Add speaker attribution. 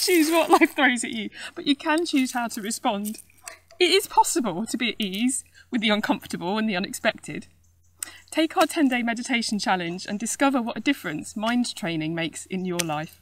Speaker 1: choose what life throws at you, but you can choose how to respond. It is possible to be at ease with the uncomfortable and the unexpected. Take our 10 day meditation challenge and discover what a difference mind training makes in your life.